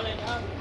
Morning, huh?